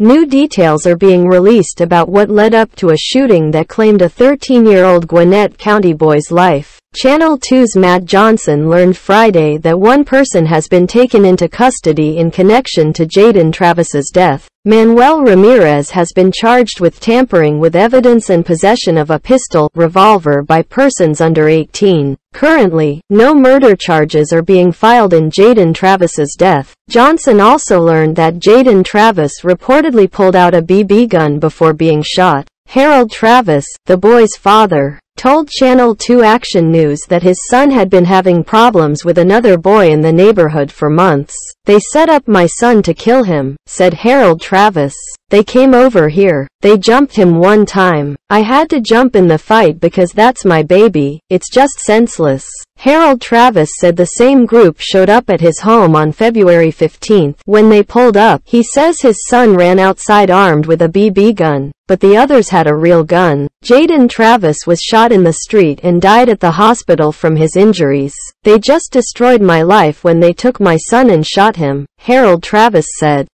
New details are being released about what led up to a shooting that claimed a 13-year-old Gwinnett County boy's life. Channel 2's Matt Johnson learned Friday that one person has been taken into custody in connection to Jaden Travis's death. Manuel Ramirez has been charged with tampering with evidence and possession of a pistol, revolver by persons under 18. Currently, no murder charges are being filed in Jaden Travis's death. Johnson also learned that Jaden Travis reportedly pulled out a BB gun before being shot. Harold Travis, the boy's father, told Channel 2 Action News that his son had been having problems with another boy in the neighborhood for months. They set up my son to kill him, said Harold Travis. They came over here. They jumped him one time. I had to jump in the fight because that's my baby. It's just senseless. Harold Travis said the same group showed up at his home on February 15. When they pulled up, he says his son ran outside armed with a BB gun, but the others had a real gun. Jaden Travis was shot in the street and died at the hospital from his injuries. They just destroyed my life when they took my son and shot him, Harold Travis said.